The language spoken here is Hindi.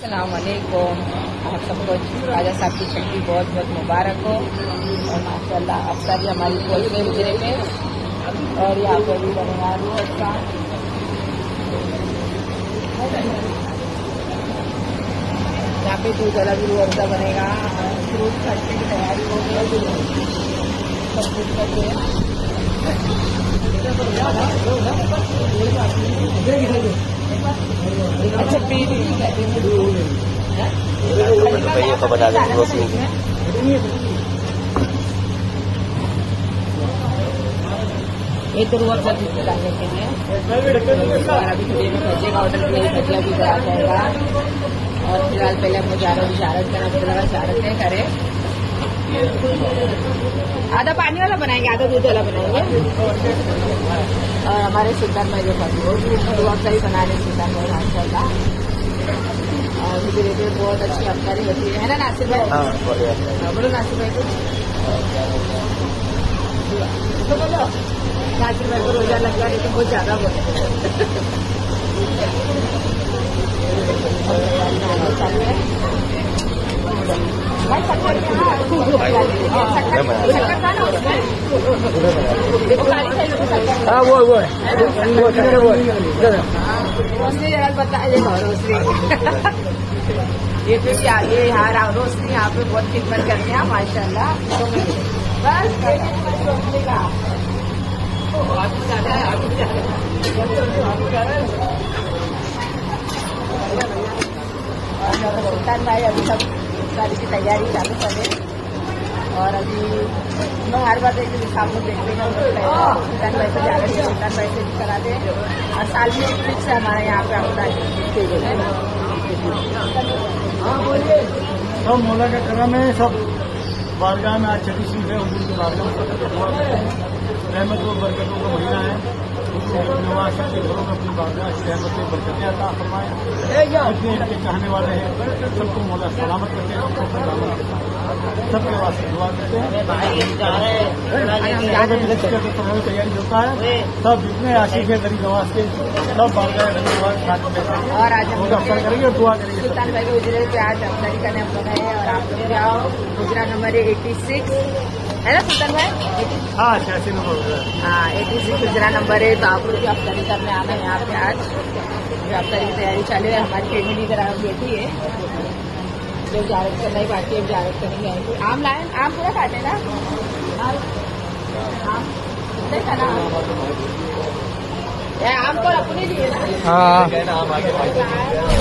सलामकुम आप सबको राजा साहब की छुट्टी बहुत बहुत मुबारक हो। और माशाल्लाह अब सारी हमारी फौज में गुजरे पे और यहाँ पर भी बनेगा रोज का यहाँ पे दूध वाला भी रोज बनेगा। फ्रूट खर्चे की तैयारी हो गई सब कुछ करके अच्छा पी बताइए तो बता दें रोशनी ये तो रुआ सब्ज़ी डाल देते हैं। अभी थोड़ी में भजे का ऑर्डर किया भजिया भी करा जाएगा और फ़िलहाल पहले हम जा रहे इशारत करना लगा इशारत नहीं करे। आधा पानी वाला बनाएँगे आधा दूध वाला बनाएँगे। और हमारे सुल्तान भाई जो खाते रुआ सा ही बना रहे सुल्तान भाई माशाल्लाह। और धीरे धीरे बहुत अच्छी अफतारी होती है। है ना नासिर भाई? हाँ हाँ, बोलो नासिर भाई कुछ। तो बोलो नासिर भाई को रोजा लग गया तो बहुत ज़्यादा बोले हाँ वो वो वो वो ये तो ये यहाँ रा- रोशनी यहाँ पे बहुत खिदमत करते हैं माशाल्लाह बस रोशनी का सुल्तान भाई अभी सब सारी की तैयारी चालू करे और अभी मैं हर बार देखते हैं सामने देखते हैं सुल्तान भाई से जा रहे हैं सुल्तान भाई से भी करा दे। और साल में एक फिक्स है हमारे यहाँ पे आपका हाँ। सब मोला का क्रम है सब बारगाह में आज छठी सीट है उर्दू की बारगाह में। रहमत और बरकतों का महीना है। नवाज़ सबके घरों में अपनी बारगाह की रहमत बरकतें अता फरमाए। जितने इनके चाहने वाले हैं सबको मौला सलामत करते हैं सबको सलामत करते हैं सबके वास्ते दुआ करते हैं। तुम्हारी तैयारी होता है। सब जितने आशिक है गरीब नवाज़ के सब बारगाह गरीब नवाज़ साथ में हैं। और अफसर करेंगे और दुआ करेंगे। सुल्तान भाई के उजरे पे आज अफ्तारी करने हम लोग और आप आओ गुजरा नंबर है एट्टी सिक्स। है ना सुल्तान भाई? हाँ छियासी नंबर हो। एटी सिक्स गुजरा नंबर है तो आप लोग भी अफ्तारी करने आना है यहाँ पे आज। जो अफ्तारी की तैयारी चालू है हमारी फैमिली तरह बैठी है। जो जारत करना ही बाकी है जारत करेंगे आएँगे। आम लाए आम पूरा काटे ना? आम नहीं खाना आम को अपने लिए ना। हाँ। हाँ।